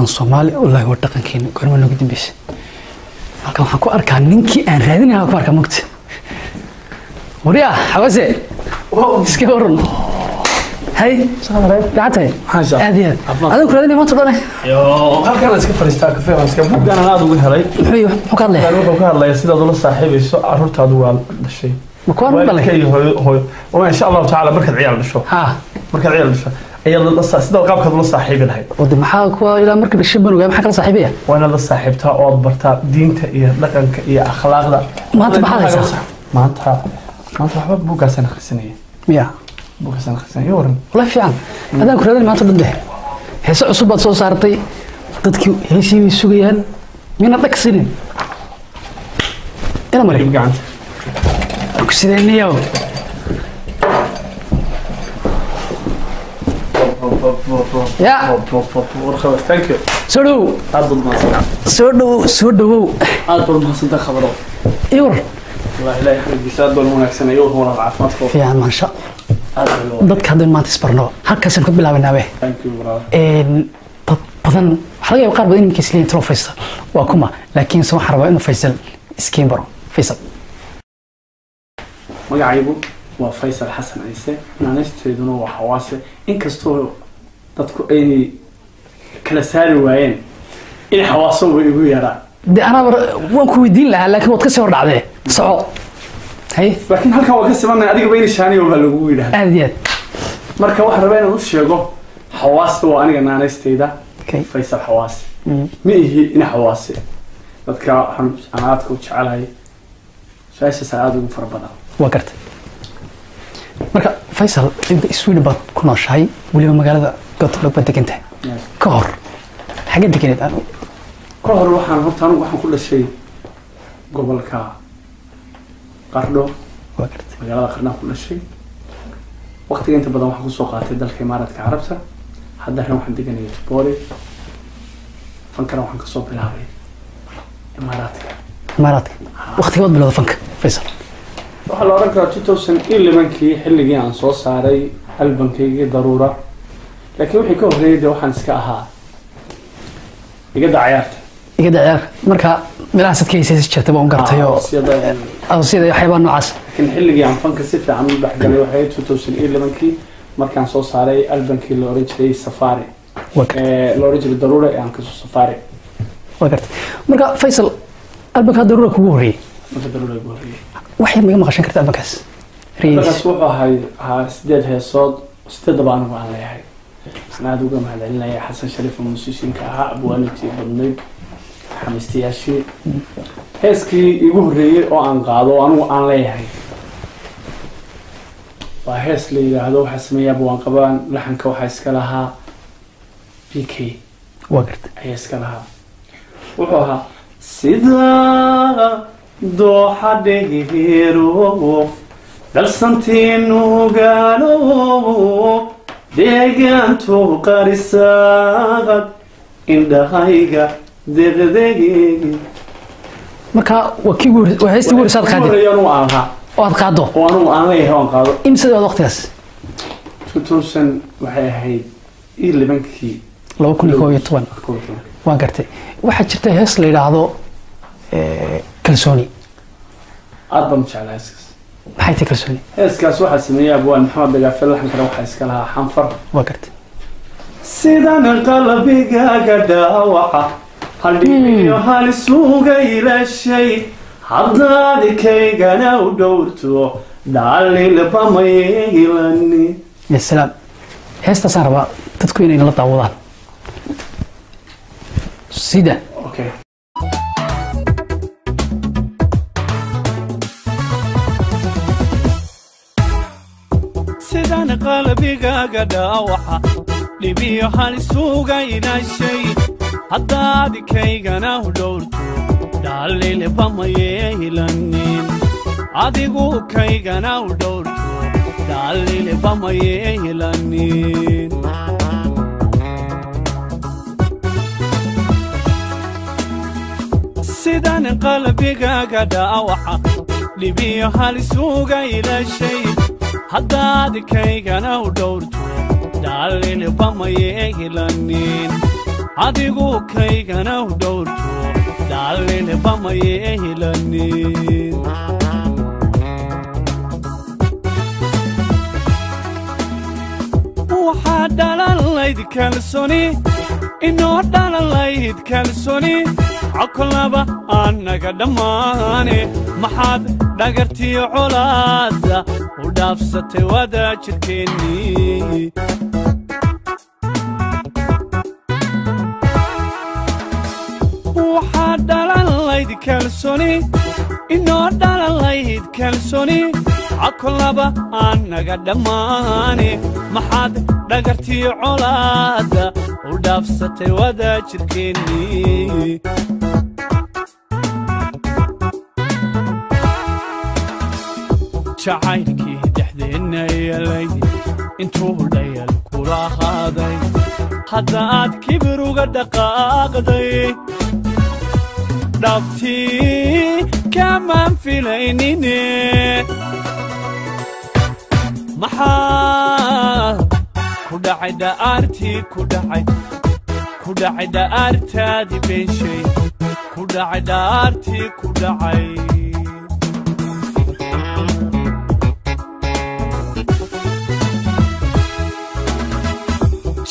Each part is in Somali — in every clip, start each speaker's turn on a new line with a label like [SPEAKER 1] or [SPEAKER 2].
[SPEAKER 1] dhaqan soomaali wallaahi waa dhaqankeena goorma noogu dambeysay halkan waxaan ku arkaa ninkii aan raadinayaa ku arkaa mugta wariya xawase. Iska waran hay
[SPEAKER 2] Maasha.
[SPEAKER 1] aad iyo aad. Adigu ku raadinaya maanta dhane
[SPEAKER 2] halkan iska fadhiistaa kafee waan iska buuggan aan aad uga helay.
[SPEAKER 1] Muxuu muxuu ka hadlayaa
[SPEAKER 2] wuxuu ka hadlayaa sidaad ula saaxiibayso caruurtaadu waa dhashay.
[SPEAKER 1] Ma kuwaan u dhalay
[SPEAKER 2] insha allahu tacaala markaad ciyaal dhasho.
[SPEAKER 1] Ha.
[SPEAKER 2] Markaad ciyaal dhasho ayaad la saa- sidaad qaabkaad ula saaxiibi lahayd
[SPEAKER 1] wade maxaa kuwa ilaa marka dhashay baan ogaa maxaa kala saaxiibaya?
[SPEAKER 2] Waa inaad la saaxiibtaa ood bartaa diinta iyo dhaqanka iyo akhlaaqda.
[SPEAKER 1] Maanta maxaad haysaa?
[SPEAKER 2] maanta maanta waxba buuggaasaan akhrisanaya
[SPEAKER 1] miya
[SPEAKER 2] buuggaasaan akhrisanaya iyo waran
[SPEAKER 1] wallahi fiican. Adaan ku raadinaya maanta dhan heese cusub baad soo saartay. Dadkii heesii bay sugayaan. Mina dhag sinin. Ina mari.
[SPEAKER 2] Dhib gacanta
[SPEAKER 1] ku sideenayow Ya.
[SPEAKER 2] warqaba thank you
[SPEAKER 1] soo dhowow
[SPEAKER 2] aad baad mahadsan
[SPEAKER 1] soo dhowow soo dhowow
[SPEAKER 2] aad baad mahadsantaa khabaro
[SPEAKER 1] iwar
[SPEAKER 2] wallahi ilaahay xaggiisa aad baan u wanaagsanay iyo walaal caafimaadka
[SPEAKER 1] fiican
[SPEAKER 2] u
[SPEAKER 1] dadka haddaynu maanta isbarno halkaasaan
[SPEAKER 2] brother.
[SPEAKER 1] Een, dad badan waxaa laga yaaba qaar badan iminka isleeyihin talo faysal waa kuma laakiin se waxaan rabaa inuu faysal iskiin baro faysal
[SPEAKER 2] magacaygu waa faysal xasan ciise naanaysteeduna waa xawaase inkastoo dadku ay kala saari waayeen in xawaaso way igu yaraan
[SPEAKER 1] de anaaba waan ku weydiin lahaa laakiin waad ka sii hor dhacdee soco. Hay.
[SPEAKER 2] Laakiin halkan waa ka simanay adigaba in shaaniyo baa lagu yidhaha
[SPEAKER 1] aad iyo aad.
[SPEAKER 2] Marka waxaan rabaa inaan u sheego xawaasta waa aniga naanaysteyda
[SPEAKER 1] Okay.
[SPEAKER 2] faysal xawaase
[SPEAKER 1] Mm.
[SPEAKER 2] ma ihi ina xawaase dadka waxaan aan aadka u jecelahay su'aashaas aada ugu fara badan.
[SPEAKER 1] Waa gartay marka faysal inta sweden baad ku nooshahay weliba magaalada gotland baad degan tahay ka hor xagee deganeed anu
[SPEAKER 2] ka hor waxaan horta anigu waxaan ku dhashay gobolka qardho. Magaalada qardhaan ku dhashay. Inta badan waxaan ku soo qaatay dalka imaaraadka carabta. Haddana waxaan deganaya tuboole fankana waxaan ka soo bilaabay imaaraadka.
[SPEAKER 1] Imaaraadka. Waqtiga baad bilowda fanka faysal
[SPEAKER 2] waxaa la odhan karaa two thousand elevenkii xilligii aan soo saaray albankaygii daruura laakiin wixii ka horreeyay dee waxaan iska ahaa. Igada
[SPEAKER 1] daciyaar marka meelahaas adka heysaysa jirta baan gartay oo
[SPEAKER 2] Siyada-
[SPEAKER 1] sida waxyaabaa noocaas.
[SPEAKER 2] Laakiin xilligii aan fanka si fiican u dhexgalay waxay two thousand elevenkii markaan soo saaray albankii la oran jiray safari. La oran jiray daruura ee aan ka soo safari.
[SPEAKER 1] Waa gartay. Marka faysal albankaa daruura kugu horreeyey
[SPEAKER 2] marka daruura igu horreeyay.
[SPEAKER 1] Waxay maga maqashan karta albankaas riyadiis
[SPEAKER 2] wuxuu ahay ahaa sideed heesood sideedaba anigu aan leeyahay aada uga mahadcelinaya xasan shariif oo musishinka ahaa abwaanitii badnayd. Xamiistayaashii heeskii igu horreeyey oo aan qaado oo anigu aan leeyahay. Waa hees la yidhaahdo waxaa sameeyaa abwaan qabaan laxanka waxaa iska lahaa. B k. Ayaa iska lahaa. Wuxuu ahaa sida dooxa dheero dalsantiinugaano deegaantu qarisaaqad indhahayga deqdeegi
[SPEAKER 1] marka waa kii ugu horreysa aad
[SPEAKER 2] lahaa
[SPEAKER 1] oo aad qaado
[SPEAKER 2] oo anugu aan leeyahay waan qaado.
[SPEAKER 1] Imsada waad waqtigaas?
[SPEAKER 2] 2000 waxay ahayd iyo libankii.
[SPEAKER 1] Laba kun iyo koob iyo toban. Waan gartay. Waxaa jirta hees la yidhaahdo eh, kalsooni.
[SPEAKER 2] Aad baan jeclaa heeskaas
[SPEAKER 1] maxay tahay kalsooni
[SPEAKER 2] heeskaas waxaa sameeyey abwaan maxamed dagaafe laxankana waxaa iska lahaa xanfar.
[SPEAKER 1] Waa gartay
[SPEAKER 2] sidan qalbigaaga dhaawaca hadhiyo halisuga ilashay haddaad kaygana u dhowrto dhaalilbamayelani
[SPEAKER 1] ya salaam. Heestaasaan rabaa dadku inay nala daawadaan sida
[SPEAKER 3] qalbigaaga dhaawaca dhibiyo halisuga ilashay haddaad kaygana u dhowrto dhaalilbamayeelanin adigu kaygana u dhowrto dhaalilbamayeelanin sidan qalbigaaga dhaawaca dhibiyo halisuga ilashay haddaad kaygana u dhowrto dhaalilbamayeelanin
[SPEAKER 2] adigu kaygana u dhowrto dhaalilba maye helanin waxaa dhalan layd kalsoni inoo dhalan layd kalsoni cokolaba annaga dhammaane maxaad dhagartiyo colaadda u dhaafsatay wada jirkeennii waxaa dhalan layd kalsoni inoo dhalan layd kalsoni cokolaba annaga dhammaane maxaad dhagartiyo colaadda u dhaafsatay wada jacaylkii dhexdeenna yeelay intuu dhayal kula ahaaday hadda aad kibir uga dhaqaaqday dhabtii kamaan filaynine maxaa ku dhacay dha'aartii ku dhacay ku dhacay dha'aartaadii beenshay ku dhacay dha'aartii ku dhacay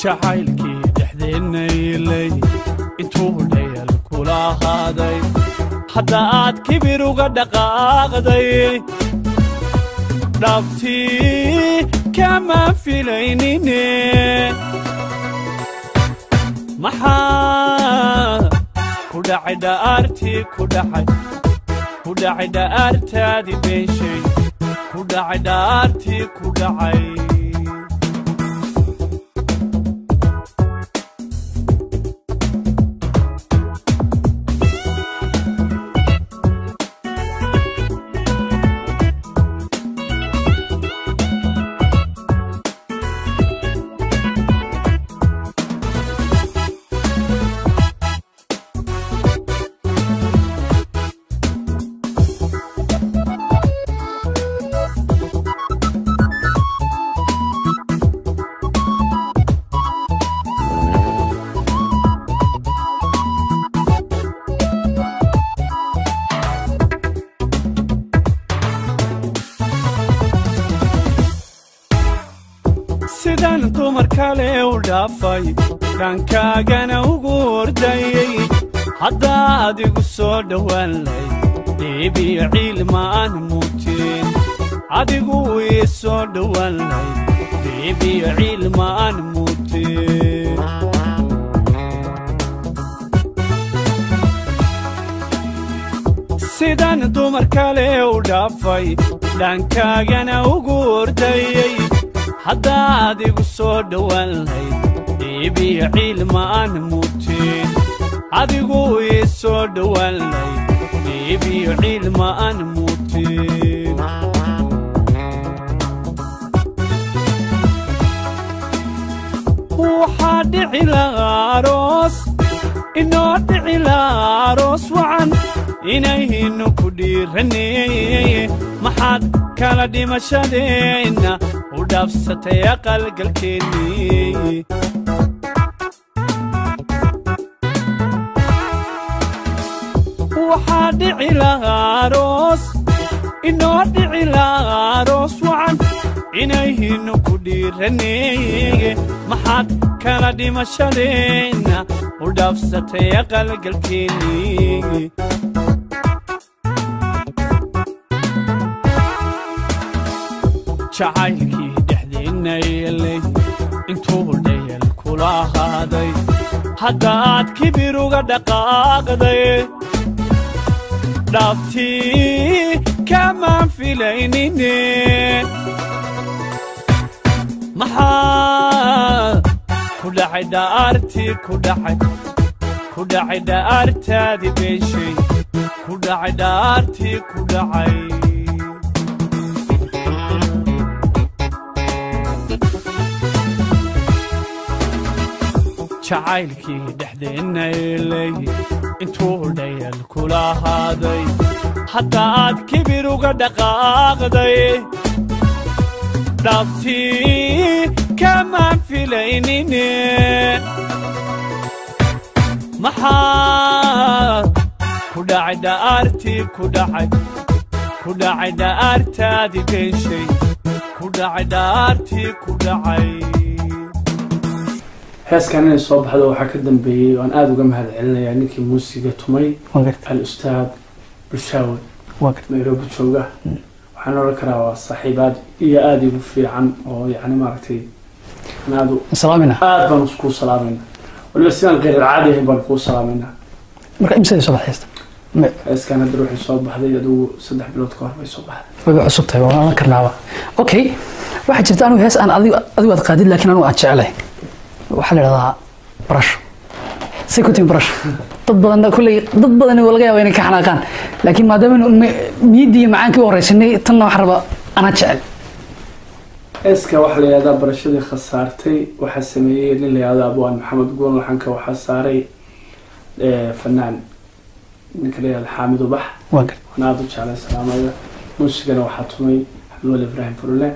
[SPEAKER 2] jacaylkii dhexdeenna ilay intuu dhayal kula ahaaday hadda aad kibir uga dhaqaaqday dhabtii kamaan filaynine maxaa ku dhacay dha'aartii ku dhacay ku dhacay dha'aartaadii beenshay ku dhacay dha'aartii ku dhacay dumar kale u dhaafay dhaankaagana ugu ordayey hadda adigu soo dhowaan lay dhiibiyo ciilma aan muutin adigu ii soo dhowaan lay dhiibiyo ciilma aan muutin sidaan dumar kale u dhaafay dhaankaagana ugu ordayey hadda adigu soo dhowaan layd dhiibiyo ciilma aan muutin adigu ii soo dhowaan layd dhiibiyo ciilma aan muutin waxaa dhici lahaa aroos inoo dhici lahaa aroos wacan inayhinu ku dhiiraneye maxaad kala dhimashadeenna dhaafsatay aqalgalkeennii waxaa dhici lahaa aroos inoo dhici lahaa aroos wacan inayhinu ku dhiiraneye maxaad kala dhimashadeenna u dhaafsatay aqalgalkeennii jacaylkii yeelay intuu dhayal kula ahaaday hadda aad kibir uga dhaqaaqday dhabtii kamaan filaynine maxaa ku dhacay dha'aartii ku dhacay ku dhacay dha'aartaadii beenshay ku dhacay dha'aartii ku dhacay jacaylkii dhexdeenna eelay intuu dhayal kula ahaaday hadda aad kibir uga dhaqaaqday dhabtii kamaan filaynine
[SPEAKER 4] maxaa ku dhacay dha'aartii ku dhacay ku dhacay dha'aartaadii beenshay ku dhacay dha'aartii ku dhacay
[SPEAKER 1] heeskan inay soo baxdo waxaa ka dambeeyey waan aada uga mahad celinayaa ninkii muusiga tumay
[SPEAKER 2] waan gartay.
[SPEAKER 1] al ustaad bulshaawe
[SPEAKER 2] waan gartay.
[SPEAKER 1] Nairobi jooga. Waxaan odhan karaa waa saaxiibaad iyo aada igu fiican oo yacni maaragtay aad baan kuu salaamayna waliba sidaan qeyrar caadi ahayn baan kuu salaamaynaa
[SPEAKER 2] marka imsada soo baxaysta
[SPEAKER 1] heeskan hadda waxay soo baxday adigu saddex bilood ka hor bay soo baxday.
[SPEAKER 2] Wayba cusub tahay waan oran karnaaba okay waxaa jirta anigu hees aan adigu aad qaadid laakiin anigu aan jecelahay waxaa la idhahdaa barasho timi barasho dad badan kulley dad badan waa laga yaaba inay ka xanaaqaan. Laakiin maadaama niyaddii iyo macaankii u horeysanay tanna waxaan rabaa anaa jecel.
[SPEAKER 1] Heeska waxaa la yihahdaa barashadii khasaartay waxaa sameeyey nin la yihahdo abwaan maxamed guun laxanka waxaa saaray fanaan ninka la yihahdo xaamid ubax
[SPEAKER 2] waan
[SPEAKER 1] aada u jeclay salaamada muusigana waxaa tumay xabduwal ibraahim furule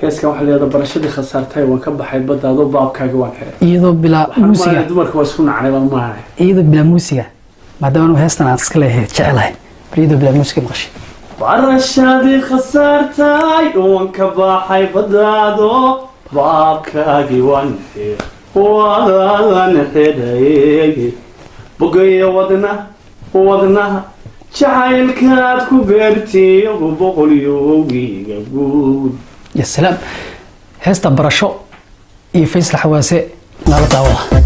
[SPEAKER 1] heeskan waxaa yihahdaa barashadii khasaartay waan ka baxay baddaado baabkaaga waan xiray
[SPEAKER 2] iyadoo bilaa muusiga.
[SPEAKER 1] dumarka waa isku nacnay baan umaanay
[SPEAKER 2] iyadoo bilaa muusiga. Maadaama anigu heestan aan iska leeyahay jecelahay bal iyadoo bilaa muusiga maqashay
[SPEAKER 1] barashadii khasaartay waan ka baxay baddaado baabkaagii waan xir waan xidhay bogayo wadna wadnaha jacaylkaad ku beertiyo boqolyoogiga guud
[SPEAKER 2] ya salaam. Heesta barasho iyo faysal xawaase nala daawada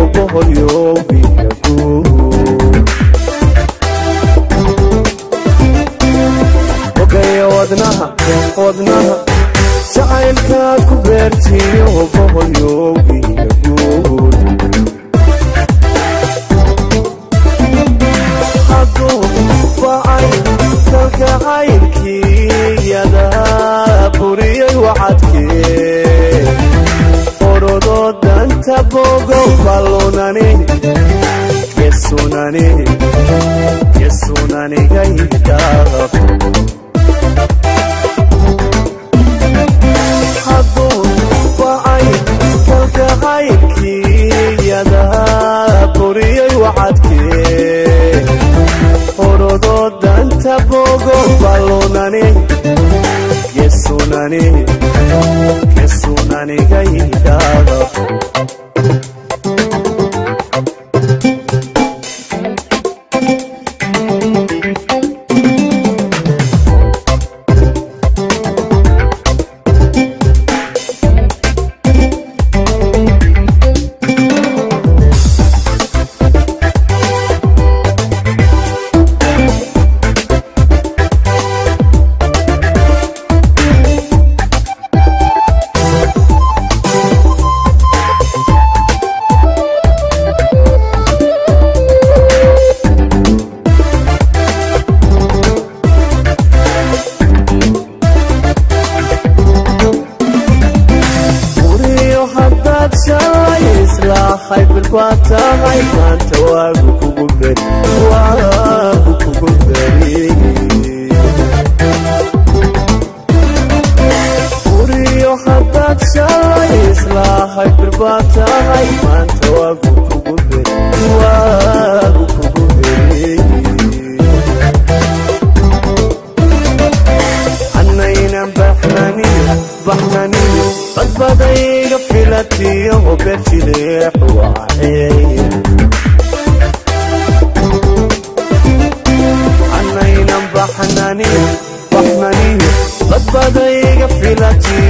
[SPEAKER 2] oh oh oh oh Sabado e gafilati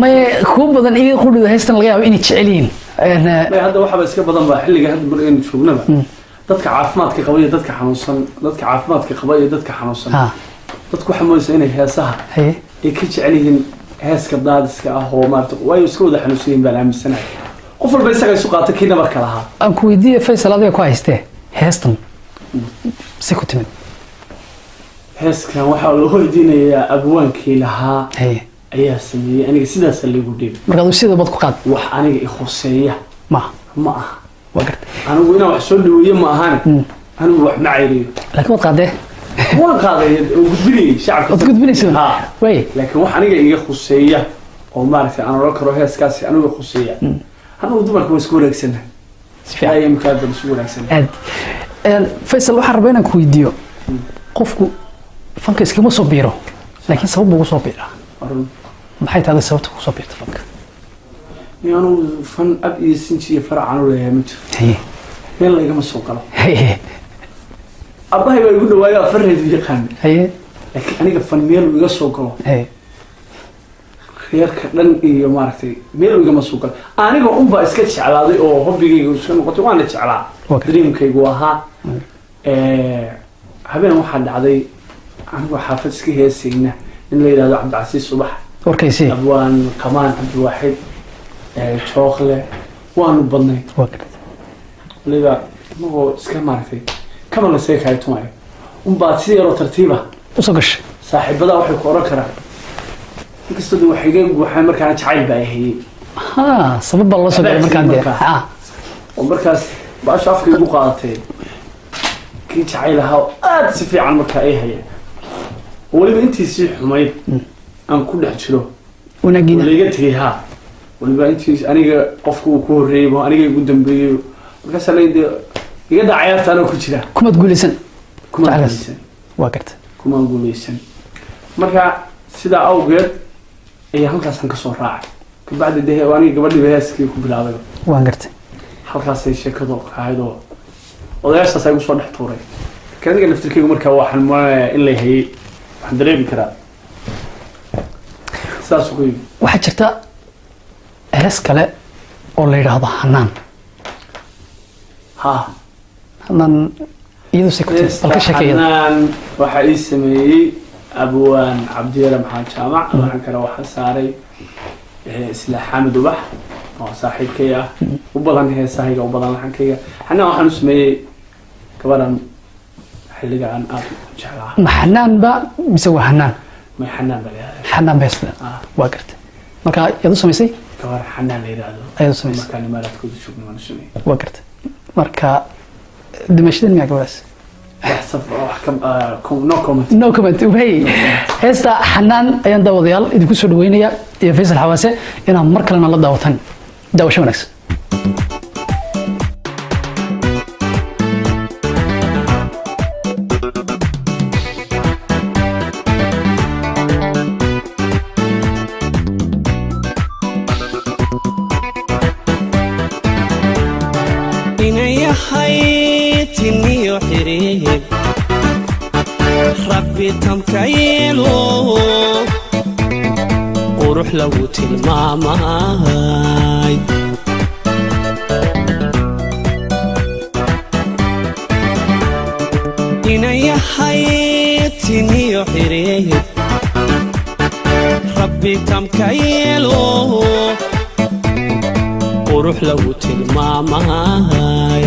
[SPEAKER 1] may kuwa badan iga qudhida heystan laga yaabo inay jecel yihiin. Eh,
[SPEAKER 2] hadda waxaba iska badan baa xilliga hadda mar aynu joognaba dadka caafimaadka qaba iyo dadka xanuunsan dadka caafimaadka qaba iyo dadka xanuunsan. Dadku waxaa moodaysa inay heesaha ay ka jecel yihiin heeska daadiska ah oo maarata waayo iska wada xanuunsan yihiin baan aaminsanahay. Qof walba isaga isu qaata kii nabarka lahaa.
[SPEAKER 1] Aan ku weydiiye faysal adiga ku haystee heestan. Si ku timid
[SPEAKER 2] heeskan waxaa loo weydiinayaa abwaankii lahaa. Ayaa sameeyey. Aniga sidaasa laygu dhiibay
[SPEAKER 1] markaad sida bad ku qaad.
[SPEAKER 2] Wax aniga i khuseeya.
[SPEAKER 1] Ma.
[SPEAKER 2] Ma aha.
[SPEAKER 1] Waa garta.
[SPEAKER 2] Anigu inaan wax soo dhaweeye ma ahane anigu wax ma cayriyo.
[SPEAKER 1] Laakiin waad qaadee.
[SPEAKER 2] Waan qaaday. Oo gudbinayay shacabka.
[SPEAKER 1] Waad gudbinaysa
[SPEAKER 2] Ha.
[SPEAKER 1] way
[SPEAKER 2] laakiin wax aniga iga khuseeya oo maaragtay aan oran karo heeskaasi aniga khuseeya. Anigu dumarka waa isku wanaagsanah
[SPEAKER 1] si fiican.
[SPEAKER 2] Ilaa imkaa dan isku wanaagsanah
[SPEAKER 1] aad. Faysal waxaan rabaa inaan ku weydiiyo. Qofku fanka iskama soo biiro laakiin sabab buu ugu soo biiraa. Maxay tahay sababta kugu soo biirta fanka
[SPEAKER 2] Ni anigu fan ab iyo sinji iyo farac aan u leeyahay ma jiro
[SPEAKER 1] haye
[SPEAKER 2] meel laygama soo galo.
[SPEAKER 1] Haye
[SPEAKER 2] abahay baa igu dhawaayo afarreedu yaqaan. Laakiin aniga fan meel uu iga soo galo.
[SPEAKER 1] Haye
[SPEAKER 2] reerka dhan iyo maaragtay meel uu igama soo galo. Aniga unbaa iska jeclaaday oo hobbigayga iska noqotay waana jeclaa.
[SPEAKER 1] Waa ka-
[SPEAKER 2] dreamkaygu ahaa. Eh, habeen waxaa dhacday anigoo xaafad iska heesayna nin la yidhahdo cabdicasiis subax.
[SPEAKER 1] Warkaysii
[SPEAKER 2] abwaan qamaan cabdiwaaxid jookle waanu badnay. Waliba inagoo iska maaragtay kama la see kahay tumayo. Unbaa si yaroo tartiiba.
[SPEAKER 1] Usoo gashay.
[SPEAKER 2] Saaxiibadaa waxay ku oran karaan inkastoo de waxay iga guuxaan markaana jacayl baa hayay
[SPEAKER 1] ha sabab baa loo soo galay markaan dee.
[SPEAKER 2] Oo markaas baasha afka igu qaadatay kii jacayl ahaa oo aada si fiican markaa ay hayeen weliba intiisii xumayd aan ku dhex jiro. Layga tegay haa. Weliba intiis aniga qofka uu ku horreeyey oo aniga igu dambeeyey markaas la de iga daa cayaarta anoo ku jira.
[SPEAKER 1] Kumaad
[SPEAKER 2] guuleysan
[SPEAKER 1] waa garta
[SPEAKER 2] kuma guuleysan marka sidaa awgeed ayaa halkaasaan ka soo raacay. Kabacdi de aniga gabadhiiba heeskii ku bilaabay.
[SPEAKER 1] Waan garta
[SPEAKER 2] halkaasay sheekadu ahayd oo odayaashaas ay igu soo dhex tuuray. Laakiin aniga naftirkeygu markaa waxaan moodanayaa in lay hayay waxaan dareemi karaa.
[SPEAKER 1] Waxaa jirta hees kale oo la yidhaahdo hanaan
[SPEAKER 2] ha
[SPEAKER 1] hanaan
[SPEAKER 2] xanaan waxaa ii sameeyey abwaan cabdiyare maxamed jaamac. Waxaan kale waxaa saaray eh, isla xamid ubax oo saaxiibkay ah. U badan heesahayga u badan laxankayga. Xanaan waxaan u sameeyey gabadhan xilliga aan aada jeclaa.
[SPEAKER 1] Ma xanaan ba? Mise waa hanaan
[SPEAKER 2] xanaan baa
[SPEAKER 1] waa garta. Marka ayaad u samaysay. Waa garta. Marka dimashadeen miyaa gabadhaas
[SPEAKER 2] no comment.
[SPEAKER 1] Way. Heesta xanaan ayaan daawadayaal idinku soo dhaweynaya iyo faysal xawaase inaad mar kalena la daawatan. Daawasho wanaagsan
[SPEAKER 5] rabbi tamkayelo qurux lagu tilmaamay inayahay
[SPEAKER 2] yeelo qurux lagu tilmaamayay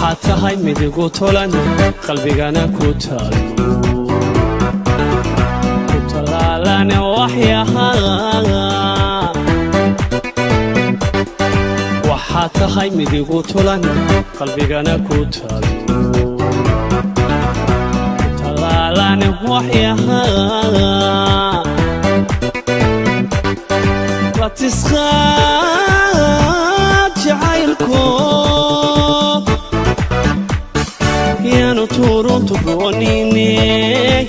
[SPEAKER 2] waxaad tahay midigu tolan qalbigana ku waxaad tahay midigu tulan qalbigana ku taalo ku talaalane waxyahaa batisqaad jacaylko yaanu tuuruntu goonine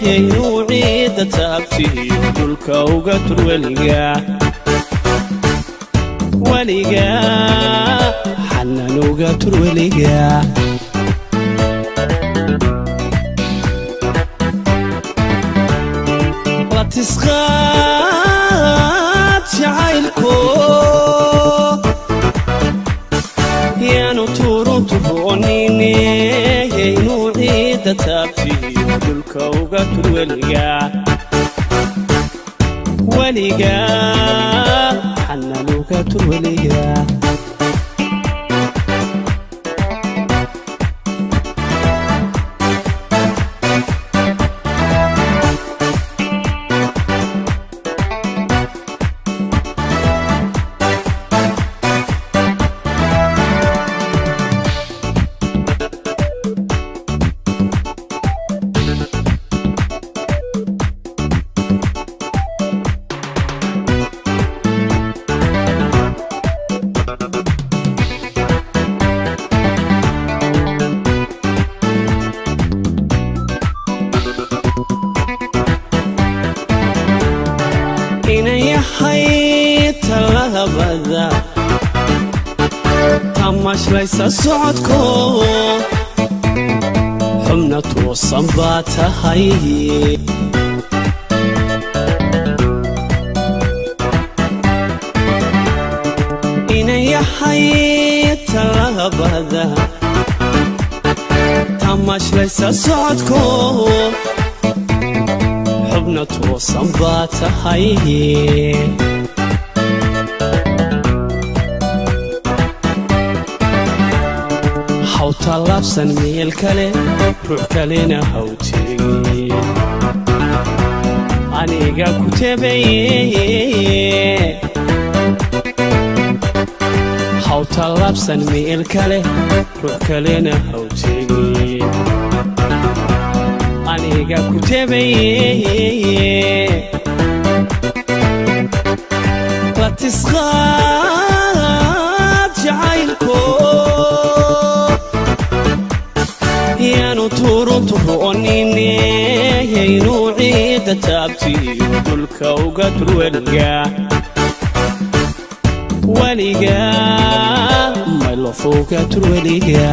[SPEAKER 2] yaynuu ciidda taabtiyo dhulka uga tur weliga weliga xanan uga tur weliga batisqaad dhulka uga tur weliga weliga xanan xubna tuusan baa tahay inay yahay talabada tamashlaysa socodko xubna tuusan baa tallaabsan meel kale ruux kalena haw tegi. Aniga ku tebeye haw tallaabsan meel kale ruux kalena haw tegi. Aniga ku tebeye batisqaad jacaylko yaanu tuuruntu ro'onine yaynuu ciidda taabtiyo dhulka uga dur weliga weliga maylofuga dur weliga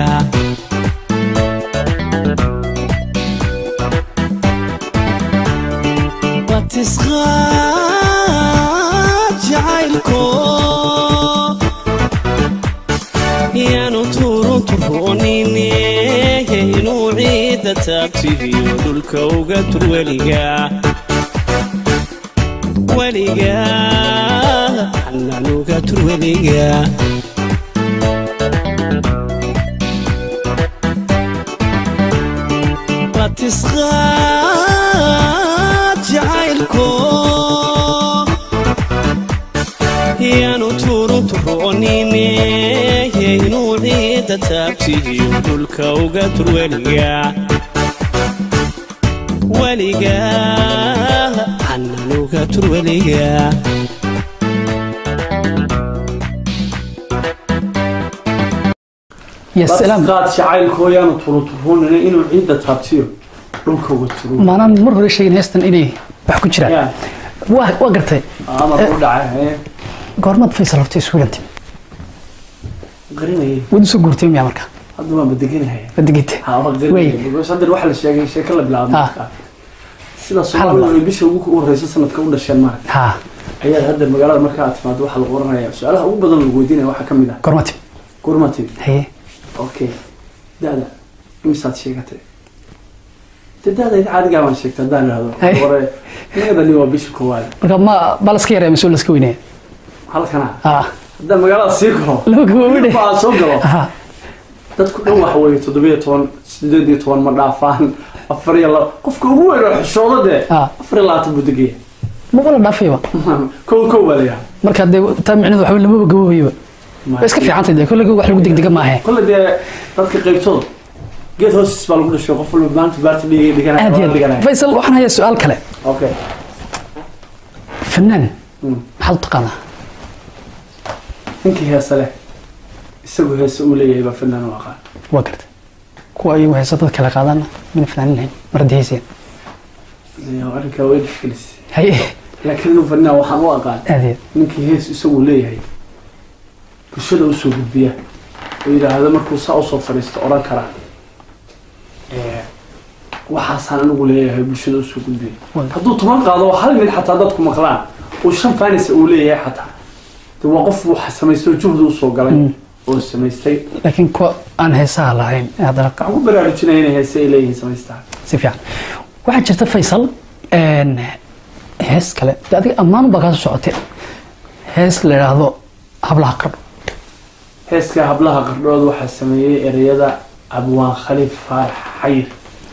[SPEAKER 2] ciidda taabtiyo dhulka uga tur weliga weliga xanan uga tur weliga batisqaad jacaylko yaanu tuuruntu ro'onine yaynuu ciidda taabtiyo dhulka uga tur weliga weliga xanan uga tur weliga
[SPEAKER 1] ya salaam
[SPEAKER 6] qaad jacaylkoo yaanu turuturuunina inuu ciidda taabtiyo dhulka uga turu
[SPEAKER 1] maanaan mar hore sheegin heestan inay wax ku jiraan.
[SPEAKER 6] Yaa
[SPEAKER 1] waa waa gartay.
[SPEAKER 6] Amar u dhacay
[SPEAKER 1] goormaad faysal horta isu gurantay
[SPEAKER 6] qarinayay
[SPEAKER 1] wad u soo guurtay miyaa marka?
[SPEAKER 6] Hadda waan badeganaya
[SPEAKER 1] badigite
[SPEAKER 6] ha waa qarinayay because hadda waxaa la sheegay sheeko la bilaabo
[SPEAKER 1] Ah.
[SPEAKER 6] marka sida ay bisha ugu horeysa sanadka u dhasheen maaragta
[SPEAKER 1] ha.
[SPEAKER 6] Ayaa hadda magaalada marka aad timaado waxaa lagu oranaya su'aalaha ugu badan lagu weydiinaya waxaa ka mid ah.
[SPEAKER 1] Goormaad
[SPEAKER 6] gurmati
[SPEAKER 1] haye
[SPEAKER 6] okay dada
[SPEAKER 7] imisaad sheegatay. Dadaadayda caadigaa baan sheegtay haddaan idhahdo.
[SPEAKER 1] Hey.
[SPEAKER 7] hore ningadani waa bisha koowaad?
[SPEAKER 1] Marka ma baa laska yaraya mise laska weynaya
[SPEAKER 7] halkana? Haddaan magaalada sii galo.
[SPEAKER 1] Laba gaboobidhe
[SPEAKER 7] Waa soo galo. Dadku dhan waxa weeye toddobiyo toban sideed iyo toban ma dhaafaan afar iyo laba. Qofka ugu weyn oo xishooda dee
[SPEAKER 1] Ah.
[SPEAKER 7] afar iyo labaatan buu degaya
[SPEAKER 1] maba la dhaafayba
[SPEAKER 7] kow kow baa layaha
[SPEAKER 1] marka dee taa micnaheedu wey lamaba gaboobayaba way iska fiicantay dee kolle wax lagu degdega maahe.
[SPEAKER 7] Kolle dee dadka qaybtooda geed hoostiis baa lagu dhashay qof walba maanta baarta dhiganaya
[SPEAKER 1] faysal waxaan hayaa su'aal kale.
[SPEAKER 7] Okay
[SPEAKER 1] fanaan
[SPEAKER 7] Mm.
[SPEAKER 1] maxaad u taqaanaa?
[SPEAKER 7] Ninkii heese leh isagu heese uu leeyahay baa fanaan u aqaan.
[SPEAKER 1] Waa garta kuwa ayagu heesa dad kala qaadana mina mar
[SPEAKER 7] Iyo arrinkaa way dhexgelisay
[SPEAKER 1] haye
[SPEAKER 7] laakiin inuu fanaan waxaan u aqaan.
[SPEAKER 1] Aad iyo aad
[SPEAKER 7] ninkii hees isagu leeyahay. Bulshada u soo gudbiya. Oo yidhaahdo markuu saa u soo fadhiisto odhan karaa ee, waxaasaan anigu leeyahay bulshada u soo
[SPEAKER 1] gudbiya.
[SPEAKER 7] Hadduu toban qaado hal min xataa dadku maqlaan uu shan faanisa uu leeyahay xataa. De waa qof wax samaystay oo juhdi u soo galay.
[SPEAKER 1] Mm.
[SPEAKER 7] Oo samaystay
[SPEAKER 1] laakiin kuwa aan heesaha lahayn haddana
[SPEAKER 7] ku baraarujinaya inay heese ay leeyihiin samaystaan.
[SPEAKER 1] Si fiican. Waxaa jirta faysal hees kale. De adiga ammaan baa kaasoo socotay. Hees la idhaahdo hablaha qardho.
[SPEAKER 7] Heeska hablaha qardhood waxaa sameeyey ereyada abwaan khaliif faarax xayir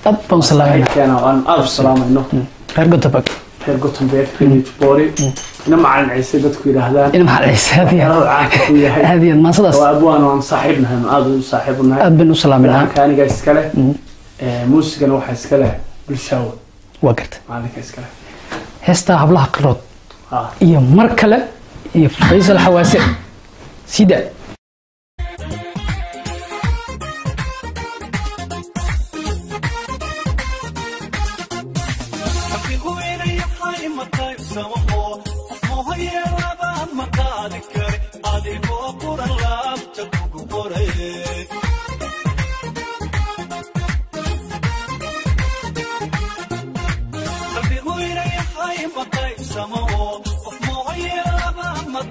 [SPEAKER 1] aad baan salaamana
[SPEAKER 7] aan aada u salaamayno
[SPEAKER 1] reer gotobag
[SPEAKER 7] reer gothenburg reer boori ina macalin ciise dadku yidhaahdaan.
[SPEAKER 1] Ina maxaa ciise aad iyo
[SPEAKER 7] xerada
[SPEAKER 1] aad.
[SPEAKER 7] caanka ku yahay.
[SPEAKER 1] Aad iyo aad maasadaas
[SPEAKER 7] waa abwaan oo aan saaxiib nahay oo aada u saaxiib u nahay.
[SPEAKER 1] Aad baynu u salaaminaa
[SPEAKER 7] macalinka aniga iskale
[SPEAKER 1] Mm.
[SPEAKER 7] muusigana waxaa iskale bulshaawo
[SPEAKER 1] waa garta.
[SPEAKER 7] Macalinka iskale.
[SPEAKER 1] Heestaa hablaha qardhood
[SPEAKER 7] Ah.
[SPEAKER 1] iyo mar kale iyo faysal xawaase sida
[SPEAKER 2] I'm not mooyaba ma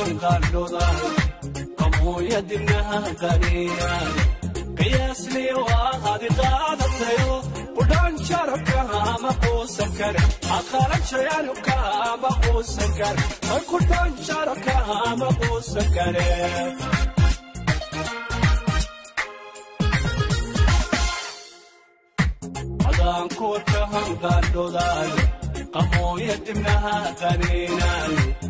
[SPEAKER 2] warkahan qaandhodan qamuuya dibnaha qaniyan qiyaasli waa hadi qaadatayo qudhaan jarabkaha ama quusan kare aqalanjayanuka ama quusan kare ay qudhaan jarabkaha ama quusan kare qadaanku warkahan qaandhodan qamuuya dibnaha qaniinan qiyaasli waa hadi qaadatayo qudhaan jarabka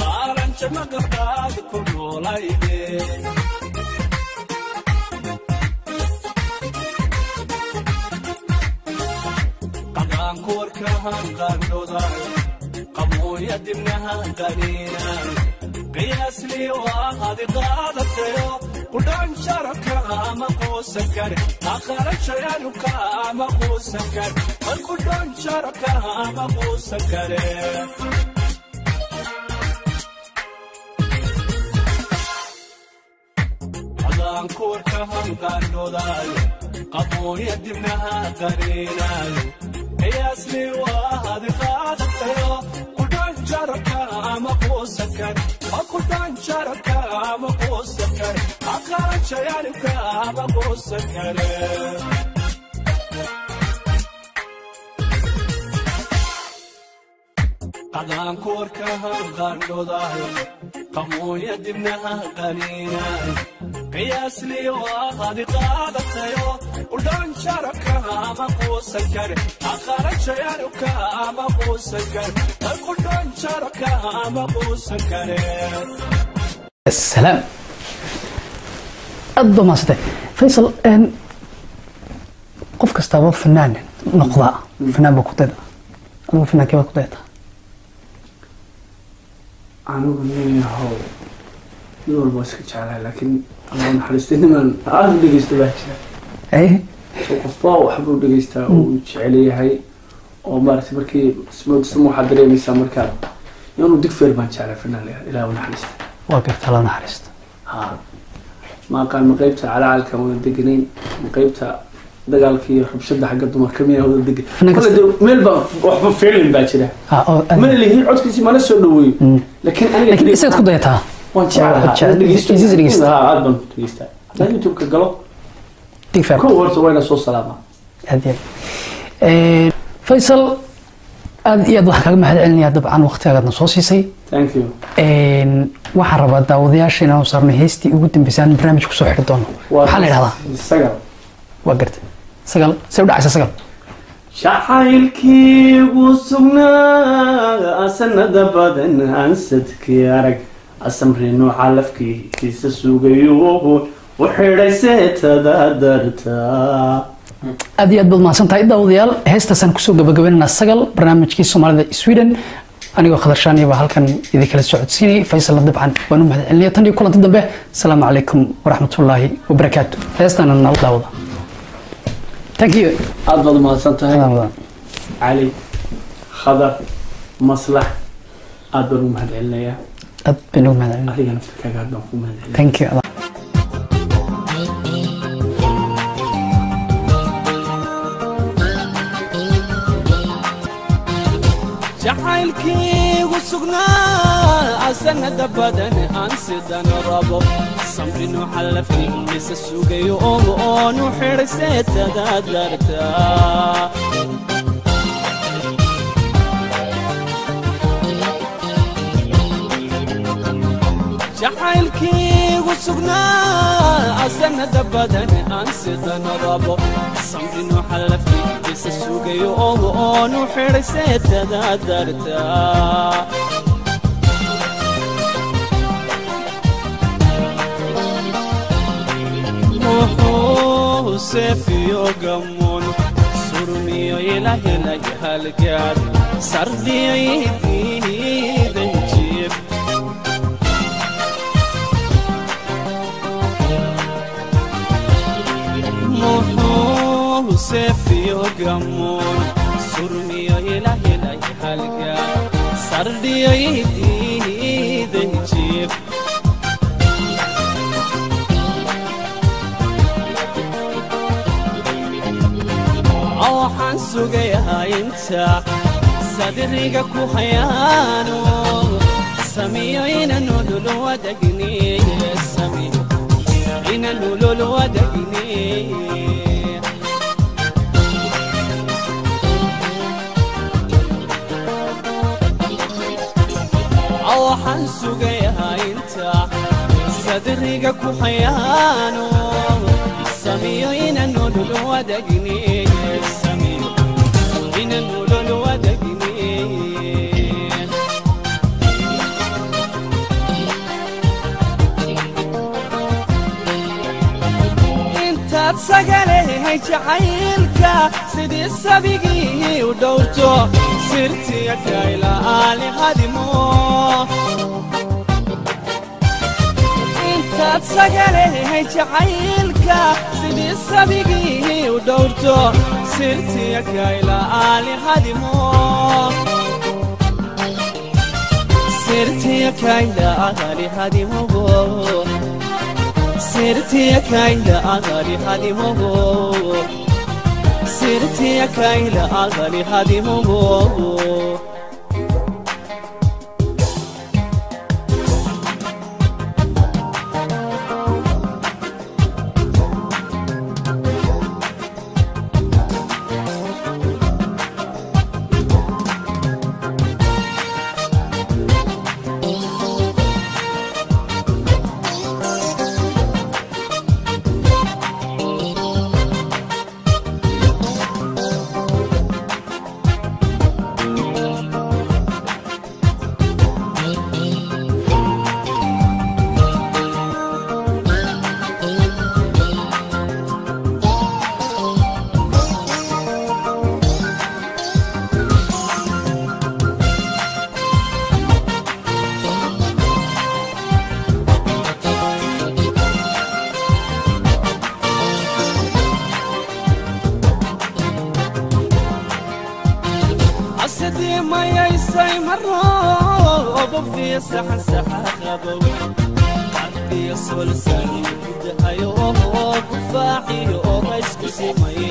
[SPEAKER 2] qaalanje maqardhaada ku noolayde qaandhoday qamooya dibnahan qaniinay qiyaasli waa hadi qaadatayo qudhaan sharafka ama quusan kare aqarashayanuka ama quusan kare bal qudhaan sharafka ama quusan kare qadaanku warkahan qaandhoday qamooya dibnaha qaniinayo qiyaasli waa hadi qaadatayo qudhaan sharafka ama quusan kare qudhaan sharafka ama quusan kare aqarashayanuka ama quusan kare qadaanku warkahan qaandhodayo qiyaasli waa hadi qaadatayo qudhaan sharafka ama quusan kare aqarashayanuka ama quusan kare bal qudhaan sharafka ama quusan kare
[SPEAKER 1] salaam aad baa maasantay faysal qof kastaaba fanaan noqdaa fanaan baa ku dayda adigu fanaankee baa ku dayata
[SPEAKER 7] anigu ninyahow mid walba iska jeclahay laakiin niman aada u dhegeysta baa jira
[SPEAKER 1] Eh,
[SPEAKER 7] oo qofba waxbuu dhegeystaa uu jecel yahay. Oo maaragtay markii ismoodisama waxaad dareemaysaa markaa inuu digfeer baan jeclay fanaan la ilaah naxariista
[SPEAKER 1] waa gartaa la naxariista
[SPEAKER 7] ha ma aqaan ma qeybta calacalka wada deganayn ma qeybta dagaalka iyo rabshada xagga dumarka miyaa wada degan
[SPEAKER 1] kasta-
[SPEAKER 7] dee meel baa waxba feelin baa jira. Mana lihi codkiisi mana soo dhaweeyo
[SPEAKER 1] Mm.
[SPEAKER 7] laakiin aniga
[SPEAKER 1] isaad ku dayataa faysal aad iyo aad waxaan kaga mahad celinayaa dabcan waqtigaadna soo siisay. Een, waxaan rabaa daawadayaasha inaan saarno heestii ugu dambeysay aan barnaamij ku soo xidhi doono. Maxaa la yidhahdaa?
[SPEAKER 7] sagal.
[SPEAKER 1] Waa gartay sagal. See u dhacaysa sagal.
[SPEAKER 7] Jacaylkiigu sugnaa sanada badan ansadkii arag asamrinu calafkiisa sugayo u xidhay seetada dartaa
[SPEAKER 1] aad iyo aad baad mahadsan tahay daawadayaal heestaasaan ku soo gabagabaynaynaa sagal barnaamijkii soomaalida sweden. Anigoo khadarshaaniya baa halkan idinkala socodsiinayay faysalna dabcan waan u mahad celinaya tan iyo kulanti dambe. Asalaamu calaykum waraxmatullaahi wabarakaatu. Heestaana nala daawada. Thank you.
[SPEAKER 7] Aada baad umahadsan tahay
[SPEAKER 1] Adan wadan.
[SPEAKER 7] cali khadar maslax aada baan ugu mahad celinayaa
[SPEAKER 1] aad
[SPEAKER 7] baan kugu mahad celinaya
[SPEAKER 1] thank you
[SPEAKER 2] jacaylkiigu sugnaa asanada badan aan sidan rabo samrinu xallafkiisa sugayo omo oonu xidhay seetada dartaa jacaylkiigu sugnaa asanada badan aan sidan rabo samrinu xallafkiisa sugayo omo oonu xidhay seetada dartaa muxuu seefiyo gamoon surmiyo ilahelay halgaad sardiyaydiidan seefiyo gammoon surmiyoyla helay halga sardhiyoydiidan jiif waxaan sugayaa inta sadiriga ku hayaano samiyo inanu lulwadagni samiyo inanu lulwadagni waxaan sugayaa inta sadriga ku hayaano samiyo ina nolol wadagni samiyo ina nolol wadagni intaad sagalehay jacaylka sidii sabigii u dhowrto sirtiya kaylaali inaad sagale hay jacaylka sidii sabigii u dhowrto sirtiyaka ilaa aali hadimo sirtiyakaila agali hadimogo sirtiyakaila agali hadimogo والسعي دعي وهو كفاحي وغيس كسومي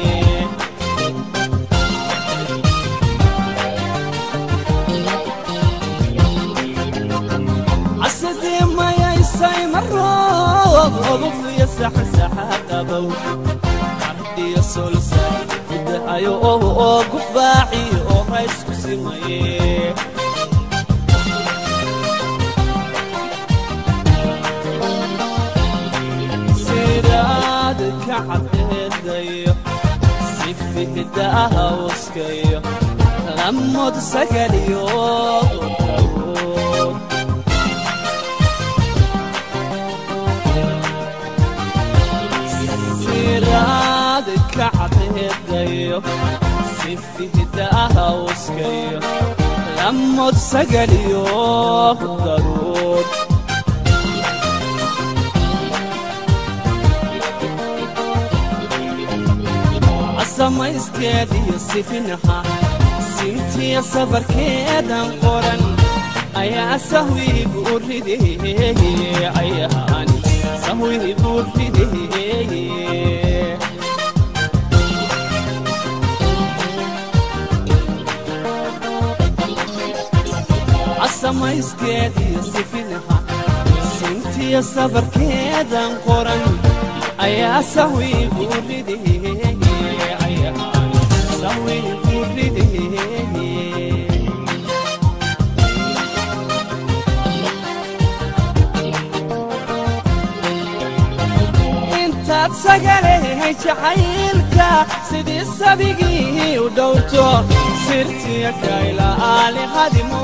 [SPEAKER 2] عسدي ما يسعي مرة وغف يسح سحات بو عبدي يسول سعي دعي وهو كفاحي وغيس كسومي حب هدية سيف هداها يوم سيرادك هدية سيف هداها وسكية لما تسجل يوم ضرور daruud samayskeediyo sifinaha sintiya sabarkeedan qoran ayaa sahwigu rideeye ayaani sahwigu rideeye samayskeediyo sifinaha sintiya sabarkeedan qoran ayaa sahwigu rideeye ضوي الكور ديني intaad sagalehajacaylka sidii sabigii u dhowrto sirtiya kayla aali hadimo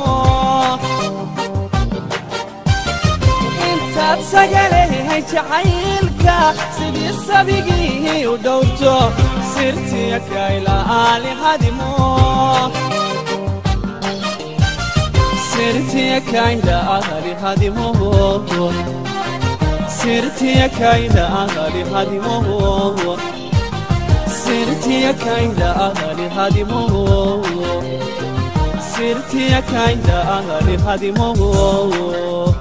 [SPEAKER 2] intaad sagalehajacaylka sidii sabigii u dhowrto سرتيك يا إلى هدمو سرتيك يا إلى هدمو سرتيك يا إلى هدمو سرتيك يا إلى هدمو سرتيك يا إلى هدمو